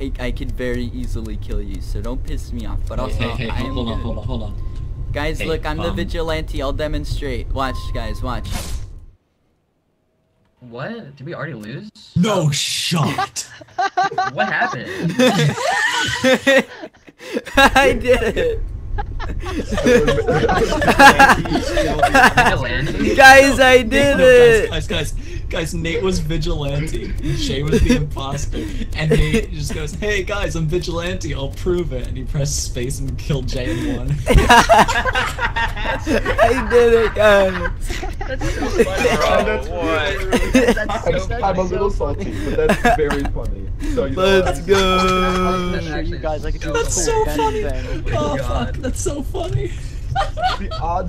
I, I could very easily kill you, so don't piss me off. But also, hey, hey, I am hold on, good. hold on, hold on. Guys, Hey, look, I'm the um, vigilante. I'll demonstrate. Watch, guys, watch. What? Did we already lose? No shot. What happened? I did it. Vigilante? guys, I did no, it. Guys, guys, guys, guys, Nate was vigilante. Shay was the imposter. And Nate just goes, hey guys, I'm vigilante, I'll prove it. And he pressed space and killed Jay and won. I did it, guys. That's so funny, bro. That's? That's so I'm, I'm a little salty, but that's very funny. So Let's what? go. That's you guys, I could do a That's so funny. gangbang. Oh God. fuck, that's so funny. The odds